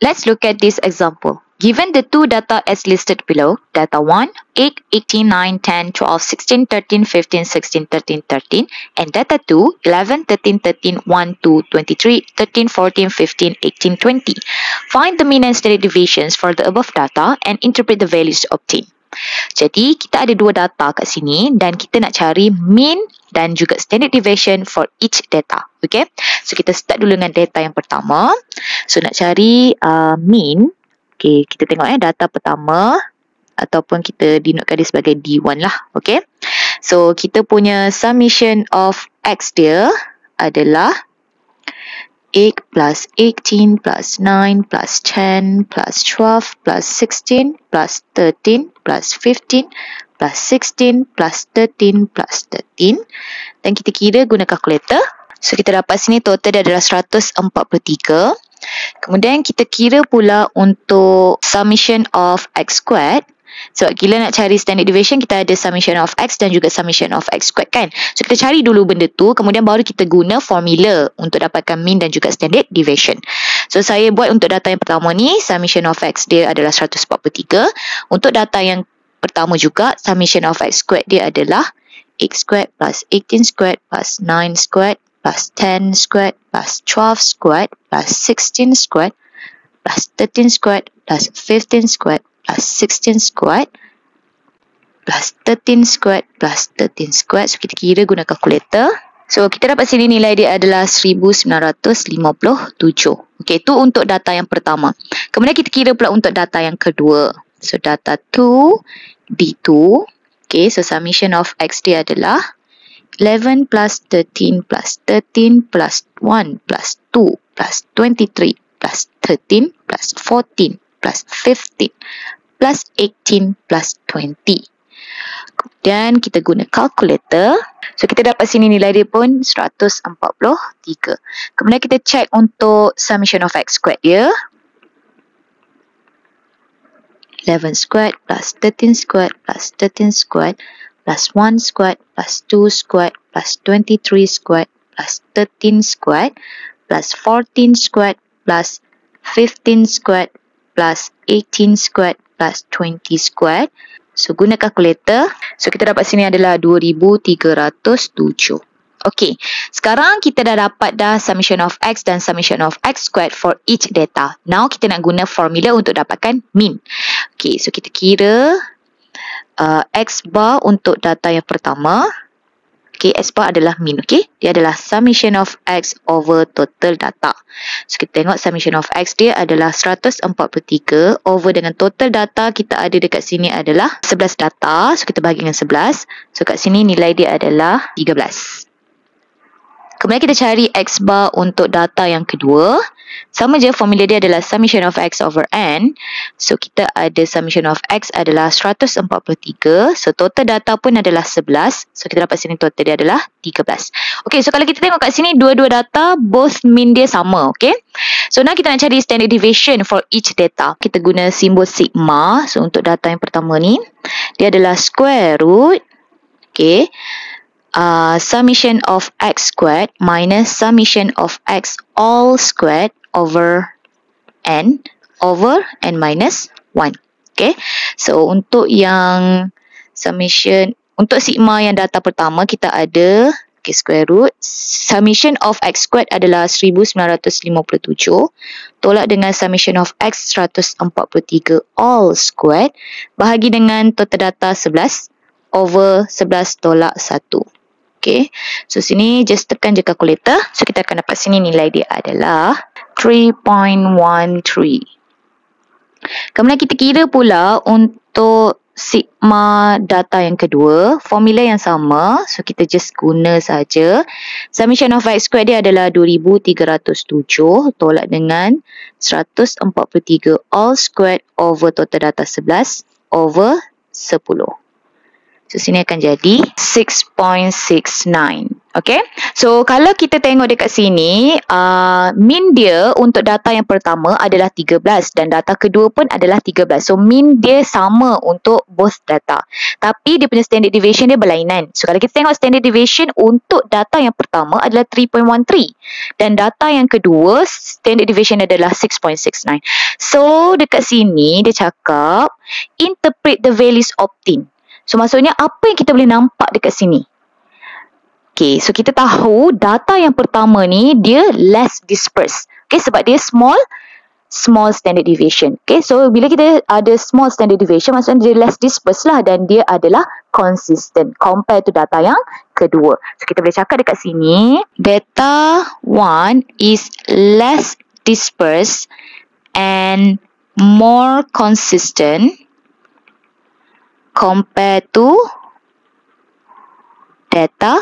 Let's look at this example. Given the two data as listed below, data 1, 8, 18, 9, 10, 12, 16, 13, 15, 16, 13, 13, and data 2, 11, 13, 13, 1, 2, 23, 13, 14, 15, 18, 20. Find the mean and standard deviations for the above data and interpret the values obtained. Jadi kita ada dua data kat sini dan kita nak cari mean dan juga standard deviation for each data. Okay. So kita start dulu dengan data yang pertama. So nak cari uh, mean. Okay. Kita tengok eh data pertama ataupun kita dinotkan dia sebagai D1 lah. Okay. So kita punya summation of X dia adalah 8 plus 18 plus 9 plus 10 plus 12 plus 16 plus 13 plus 15 plus 16 plus 13 plus 13 dan kita kira guna kalkulator so kita dapat sini total dia adalah 143 kemudian kita kira pula untuk summation of x squared sebab so, kita nak cari standard deviation, kita ada summation of x dan juga summation of x squared kan. So, kita cari dulu benda tu, kemudian baru kita guna formula untuk dapatkan mean dan juga standard deviation. So, saya buat untuk data yang pertama ni, summation of x dia adalah 143. Untuk data yang pertama juga, summation of x squared dia adalah x squared plus 18 squared plus 9 squared plus 10 squared plus 12 squared plus 16 squared plus 13 squared plus 15 squared plus 16 squared plus 13 squared plus 13 squared. So kita kira guna kalkulator. So kita dapat sini nilai dia adalah 1957. Okay, itu untuk data yang pertama. Kemudian kita kira pula untuk data yang kedua. So data 2 D2. Okay, so summation of X dia adalah 11 plus 13 plus 13 plus 1 plus 2 plus 23 plus 13 plus 14 plus 15 plus 18 plus 20. Kemudian kita guna calculator. So kita dapat sini nilai dia pun 143. Kemudian kita check untuk summation of x squared dia. 11 squared plus 13 squared plus 13 squared plus 1 squared plus 2 squared plus 23 squared plus 13 squared plus 14 squared plus 15 squared plus 18 squared plus 20 squared. So guna kalkulator. So kita dapat sini adalah 2307. Okay, sekarang kita dah dapat dah summation of x dan summation of x squared for each data. Now kita nak guna formula untuk dapatkan mean. Okay, so kita kira uh, x bar untuk data yang pertama. Okay, S bar adalah mean, okay. Dia adalah summation of X over total data. So, kita tengok summation of X dia adalah 143 over dengan total data kita ada dekat sini adalah 11 data. So, kita bagi dengan 11. So, kat sini nilai dia adalah 13. Kemudian kita cari X bar untuk data yang kedua. Sama je formula dia adalah summation of x over n. So kita ada summation of x adalah 143. So total data pun adalah 11. So kita dapat sini total dia adalah 13. Okay so kalau kita tengok kat sini dua-dua data both mean dia sama. Okay. So now kita nak cari standard deviation for each data. Kita guna simbol sigma. So untuk data yang pertama ni. Dia adalah square root. Okay. Uh, summation of x squared minus summation of x all squared over n over n minus 1. Okay. So untuk yang summation, untuk sigma yang data pertama kita ada okay, square root. Summation of x squared adalah 1957. Tolak dengan summation of x 143 all squared. Bahagi dengan total data 11 over 11 tolak 1. Okay. So sini just tekan je calculator. So kita akan dapat sini nilai dia adalah 3.13. Kemudian kita kira pula untuk sigma data yang kedua, formula yang sama. So kita just guna saja. Summation of x squared dia adalah 2307 tolak dengan 143 all squared over total data 11 over 10. So sini akan jadi 6.69. Okay. So kalau kita tengok dekat sini, uh, mean dia untuk data yang pertama adalah 13 dan data kedua pun adalah 13. So mean dia sama untuk both data. Tapi dia punya standard deviation dia berlainan. So kalau kita tengok standard deviation untuk data yang pertama adalah 3.13 dan data yang kedua standard deviation adalah 6.69. So dekat sini dia cakap interpret the values obtained. So maksudnya apa yang kita boleh nampak dekat sini? Okay, so kita tahu data yang pertama ni dia less dispersed. Okay, sebab dia small, small standard deviation. Okay, so bila kita ada small standard deviation, maksudnya dia less dispersed lah dan dia adalah consistent compared to data yang kedua. So kita boleh cakap dekat sini, data one is less dispersed and more consistent compared to data